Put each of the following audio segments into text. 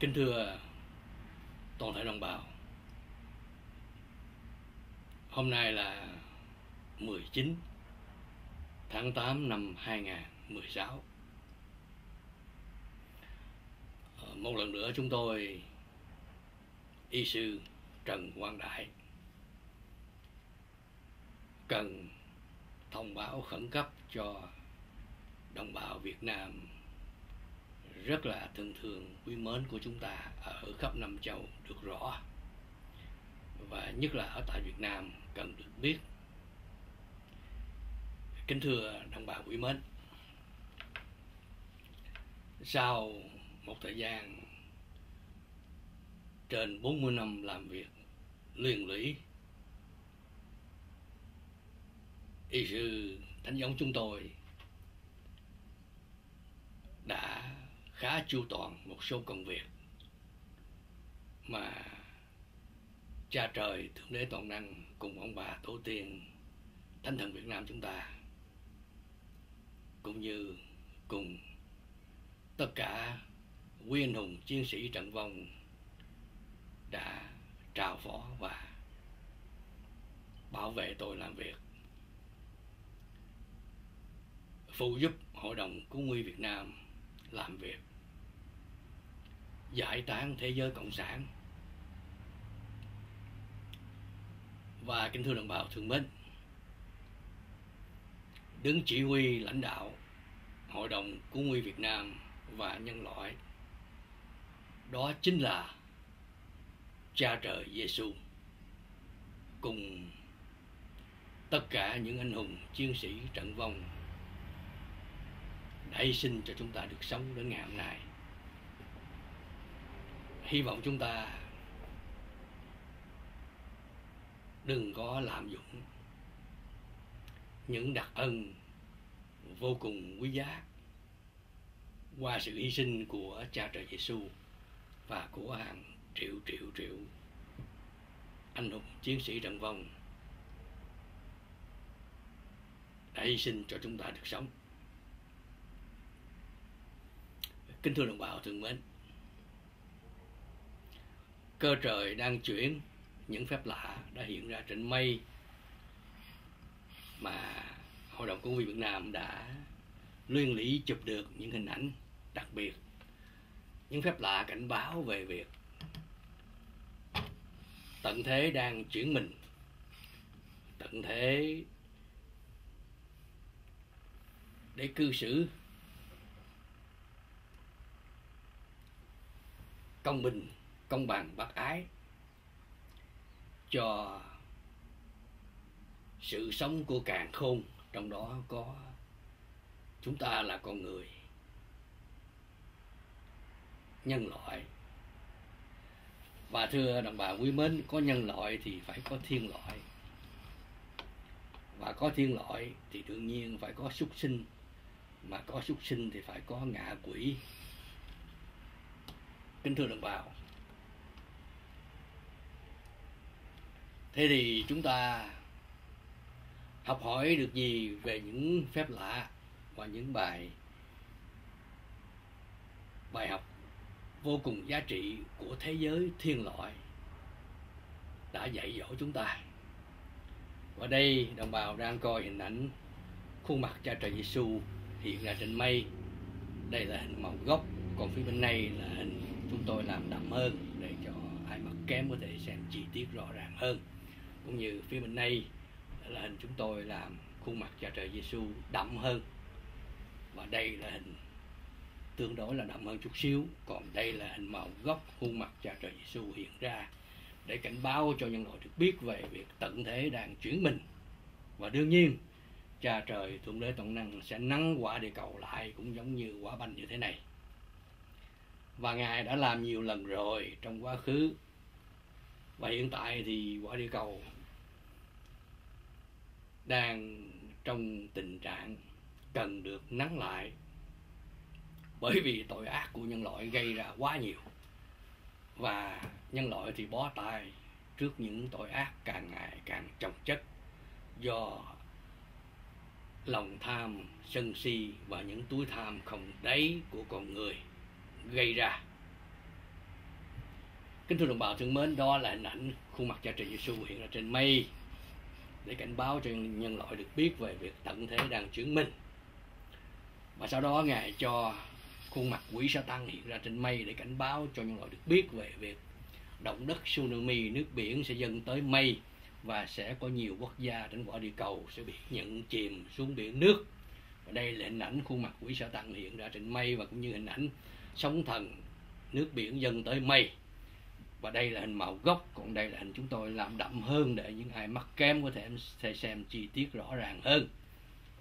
Kính thưa toàn thể đồng bào, Hôm nay là 19 tháng 8 năm 2016 ờ, Một lần nữa chúng tôi, Y sư Trần Quang Đại, Cần thông báo khẩn cấp cho đồng bào Việt Nam rất là thân thương, quý mến của chúng ta ở khắp năm châu được rõ. Và nhất là ở tại Việt Nam cần được biết. Kính thưa đồng bào quý mến, sau một thời gian trên 40 năm làm việc liên lũy y sư thánh giống chúng tôi đã khá chu toàn một số công việc mà cha trời, thượng đế toàn năng cùng ông bà tổ tiên, thánh thần Việt Nam chúng ta, cũng như cùng tất cả quý anh hùng chiến sĩ trận vong đã trao phó và bảo vệ tôi làm việc, phụ giúp hội đồng cứu nguy Việt Nam làm việc giải tán thế giới cộng sản. Và kính thưa đồng bào thương mến, đứng chỉ huy lãnh đạo hội đồng cứu nguy Việt Nam và nhân loại, đó chính là cha trời Giêsu cùng tất cả những anh hùng chiến sĩ trận vong. Đã hy sinh cho chúng ta được sống đến ngày hôm nay hy vọng chúng ta đừng có lạm dụng những đặc ân vô cùng quý giá qua sự hy sinh của cha trời Giêsu và của hàng triệu triệu triệu anh hùng chiến sĩ trận vong đã hy sinh cho chúng ta được sống. Kính thưa đồng bào thương mến cơ trời đang chuyển, những phép lạ đã hiện ra trên mây mà hội đồng công viên Việt Nam đã liên lý chụp được những hình ảnh đặc biệt, những phép lạ cảnh báo về việc tận thế đang chuyển mình, tận thế để cư xử. Công bình công bằng, bác ái, cho sự sống của càng khôn, trong đó có chúng ta là con người, nhân loại. Và thưa đồng bào quý mến, có nhân loại thì phải có thiên loại. Và có thiên loại thì đương nhiên phải có súc sinh, mà có súc sinh thì phải có ngạ quỷ. Kính thưa đồng bào thế thì chúng ta học hỏi được gì về những phép lạ và những bài bài học vô cùng giá trị của thế giới thiên loại đã dạy dỗ chúng ta? Và đây, đồng bào đang coi hình ảnh khuôn mặt cha trời Giêsu hiện ra trên mây. Đây là hình màu gốc, còn phía bên này là hình chúng tôi làm đậm hơn để cho ai mắt kém có thể xem chi tiết rõ ràng hơn cũng như phía bên này là hình chúng tôi làm khuôn mặt cha trời Giêsu đậm hơn. Và đây là hình tương đối là đậm hơn chút xíu, còn đây là hình màu gốc khuôn mặt cha trời Giêsu hiện ra để cảnh báo cho nhân loại được biết về việc tận thế đang chuyển mình. Và đương nhiên, cha trời thượng đế toàn năng sẽ nắng quả địa cầu lại cũng giống như quả banh như thế này. Và ngài đã làm nhiều lần rồi trong quá khứ. Và hiện tại thì quả địa cầu đang trong tình trạng cần được nắng lại bởi vì tội ác của nhân loại gây ra quá nhiều. Và nhân loại thì bó tay trước những tội ác càng ngày càng chồng chất do lòng tham sân si và những túi tham không đáy của con người gây ra. Kính thưa đồng bào thương mến, đó là hình ảnh khuôn mặt cha trời Giêsu hiện ra trên mây để cảnh báo cho nhân loại được biết về việc tận thế đang chứng minh. Và sau đó ngài cho khuôn mặt quỷ sa tăng hiện ra trên mây để cảnh báo cho nhân loại được biết về việc động đất tsunami nước biển sẽ dâng tới mây và sẽ có nhiều quốc gia trên quả địa cầu sẽ bị nhận chìm xuống biển nước. Và đây là hình ảnh khuôn mặt quỷ sa tăng hiện ra trên mây và cũng như hình ảnh sóng thần nước biển dâng tới mây và đây là hình màu gốc, còn đây là hình chúng tôi làm đậm hơn để những ai mắc kém có thể xem chi tiết rõ ràng hơn.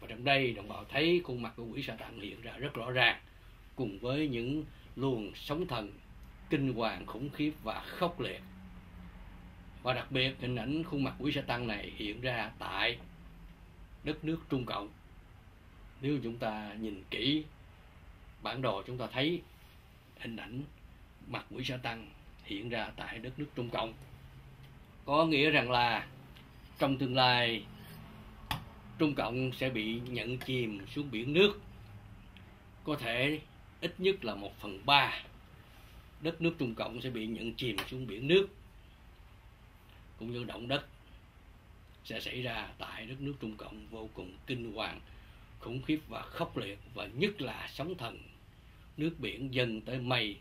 Và trong đây, đồng bào thấy khuôn mặt của quỷ sa tăng hiện ra rất rõ ràng, cùng với những luồng sóng thần kinh hoàng, khủng khiếp và khốc liệt. Và đặc biệt, hình ảnh khuôn mặt quỷ sa tăng này hiện ra tại đất nước Trung Cộng. Nếu chúng ta nhìn kỹ bản đồ, chúng ta thấy hình ảnh mặt quỷ sa tăng hiện ra tại đất nước Trung Cộng. Có nghĩa rằng là trong tương lai, Trung Cộng sẽ bị nhận chìm xuống biển nước. Có thể ít nhất là một phần ba đất nước Trung Cộng sẽ bị nhận chìm xuống biển nước. Cũng như động đất sẽ xảy ra tại đất nước Trung Cộng vô cùng kinh hoàng, khủng khiếp và khốc liệt. Và nhất là sóng thần nước biển dần tới mây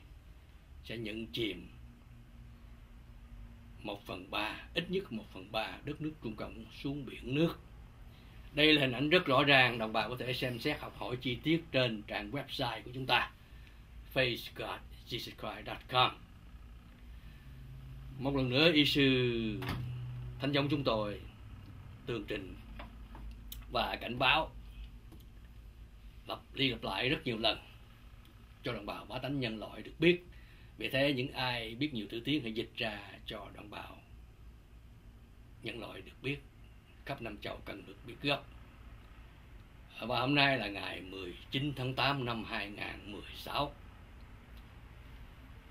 sẽ nhận chìm một phần ba, ít nhất một phần ba đất nước Trung Cộng xuống biển nước. Đây là hình ảnh rất rõ ràng, đồng bào có thể xem xét học hỏi chi tiết trên trang website của chúng ta facegodjesuschrist.com một lần nữa, y sư thánh giống chúng tôi, tường trình và cảnh báo lặp đi lặp lại rất nhiều lần cho đồng bào bá tánh nhân loại được biết vì thế những ai biết nhiều thứ tiếng hãy dịch ra cho đồng bào. Nhân loại được biết, khắp năm châu cần được biết gấp và hôm nay là ngày 19 tháng 8 năm 2016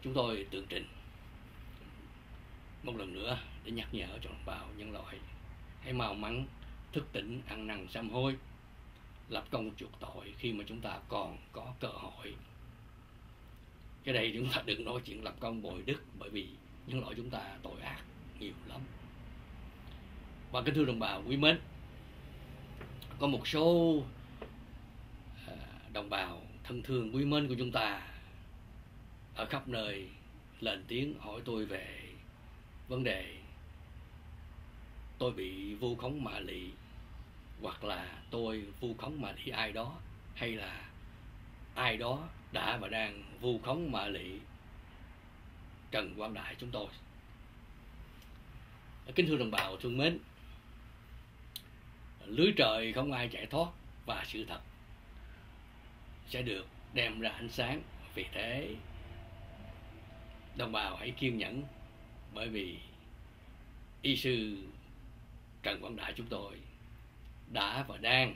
chúng tôi tường trình. Một lần nữa để nhắc nhở cho đồng bào nhân loại hãy mau mắn, thức tỉnh, ăn năn, sám hối, lập công chuộc tội khi mà chúng ta còn có cơ hội cái đây chúng ta đừng nói chuyện lập công bồi đức, bởi vì nhân loại chúng ta tội ác nhiều lắm. Và kính thưa đồng bào, quý mến, có một số à, đồng bào thân thương quý mến của chúng ta ở khắp nơi lên tiếng hỏi tôi về vấn đề tôi bị vu khống mạ lị hoặc là tôi vu khống mạ lị ai đó, hay là ai đó đã và đang vu khống mạ lị Trần Quang Đại chúng tôi. Kính thưa đồng bào thương mến, lưới trời không ai chạy thoát và sự thật sẽ được đem ra ánh sáng. Vì thế, đồng bào hãy kiên nhẫn, bởi vì y sư Trần Quang Đại chúng tôi đã và đang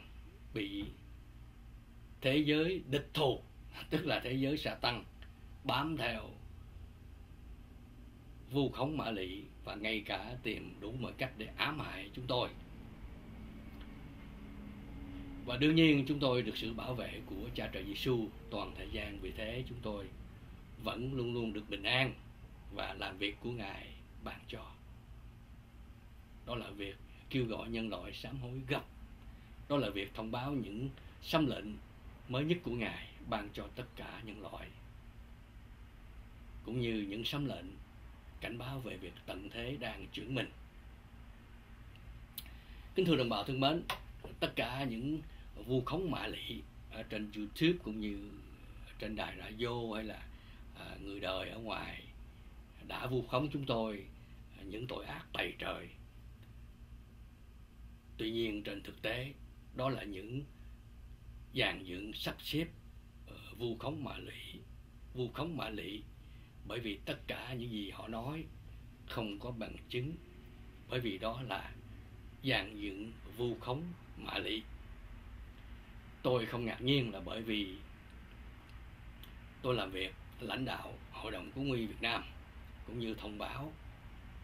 bị thế giới địch thù tức là thế giới sa tăng, bám theo vu khống mã lị và ngay cả tìm đủ mọi cách để ám hại chúng tôi. Và đương nhiên chúng tôi được sự bảo vệ của cha trời Giêsu toàn thời gian, vì thế chúng tôi vẫn luôn luôn được bình an và làm việc của ngài ban cho. Đó là việc kêu gọi nhân loại sám hối gấp. Đó là việc thông báo những xâm lệnh mới nhất của ngài ban cho tất cả nhân loại. Cũng như những sấm lệnh, cảnh báo về việc tận thế đang chuyển mình. Kính thưa đồng bào thân mến, tất cả những vu khống mạ lị ở trên youtube cũng như trên đài radio hay là à, người đời ở ngoài đã vu khống chúng tôi à, những tội ác tày trời. Tuy nhiên trên thực tế, đó là những dàn dựng sắp xếp uh, vu khống mạ lị vu khống mạ lị. Bởi vì tất cả những gì họ nói không có bằng chứng. Bởi vì đó là dàn dựng vu khống mạ lị. Tôi không ngạc nhiên là bởi vì tôi làm việc lãnh đạo hội đồng cứu nguy Việt Nam cũng như thông báo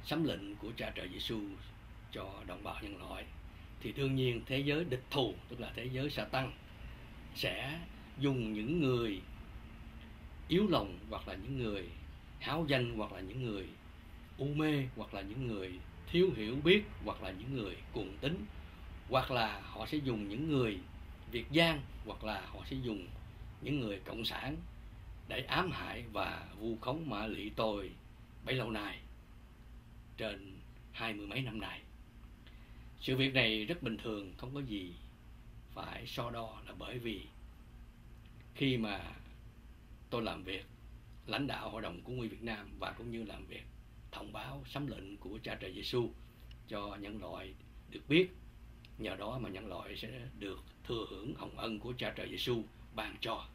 sấm lệnh của cha trời Giêsu cho đồng bào nhân loại. Thì đương nhiên thế giới địch thù tức là thế giới sa tăng sẽ dùng những người yếu lòng hoặc là những người háo danh hoặc là những người u mê hoặc là những người thiếu hiểu biết hoặc là những người cuồng tính hoặc là họ sẽ dùng những người việt gian hoặc là họ sẽ dùng những người cộng sản để ám hại và vu khống mã lị tôi bấy lâu nay, trên hai mươi mấy năm nay. Sự việc này rất bình thường, không có gì phải so đo là bởi vì khi mà tôi làm việc, lãnh đạo hội đồng của nguyên Việt Nam và cũng như làm việc, thông báo sấm lệnh của cha trời Giêsu cho nhân loại được biết, nhờ đó mà nhân loại sẽ được thừa hưởng hồng ân của cha trời Giêsu ban cho.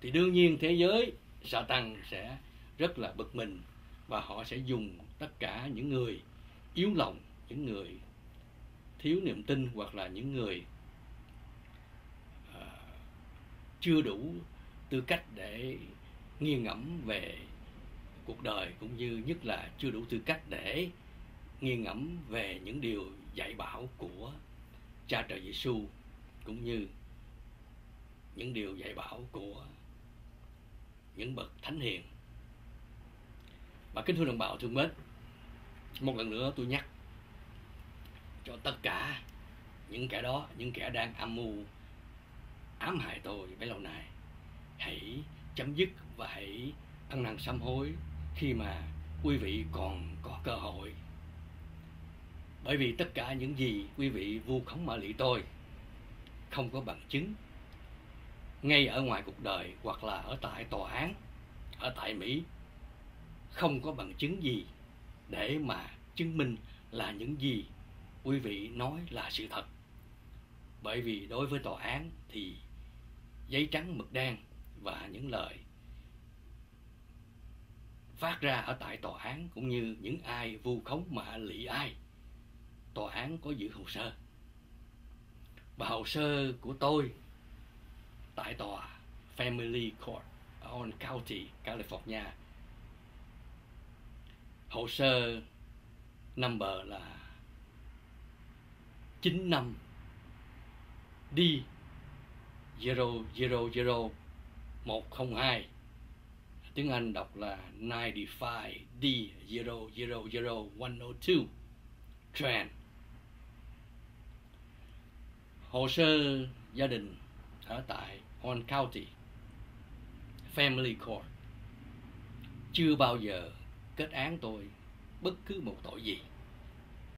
Thì đương nhiên thế giới sa tăng sẽ rất là bực mình và họ sẽ dùng tất cả những người yếu lòng, những người thiếu niềm tin hoặc là những người uh, chưa đủ tư cách để nghiêng ngẫm về cuộc đời, cũng như nhất là chưa đủ tư cách để nghiêng ngẫm về những điều dạy bảo của cha trời Giêsu cũng như những điều dạy bảo của những bậc thánh hiền. Và kính thưa đồng bào thương mến, một lần nữa tôi nhắc cho tất cả những kẻ đó, những kẻ đang âm mưu ám hại tôi, bấy lâu nay. Hãy chấm dứt và hãy ăn năn sám hối khi mà quý vị còn có cơ hội. Bởi vì tất cả những gì quý vị vu khống mà lị tôi không có bằng chứng. Ngay ở ngoài cuộc đời hoặc là ở tại tòa án, ở tại Mỹ, không có bằng chứng gì để mà chứng minh là những gì quý vị nói là sự thật. Bởi vì đối với tòa án thì giấy trắng mực đen và những lời phát ra ở tại tòa án cũng như những ai vu khống mà lị ai. Tòa án có giữ hồ sơ. Và hồ sơ của tôi tại tòa Family Court ở Orange County, California. Hồ sơ number là 95 D 000 102 tiếng Anh đọc là 95 D 000102 Tran. Hồ sơ gia đình ở tại Horn County, Family Court. Chưa bao giờ kết án tôi bất cứ một tội gì.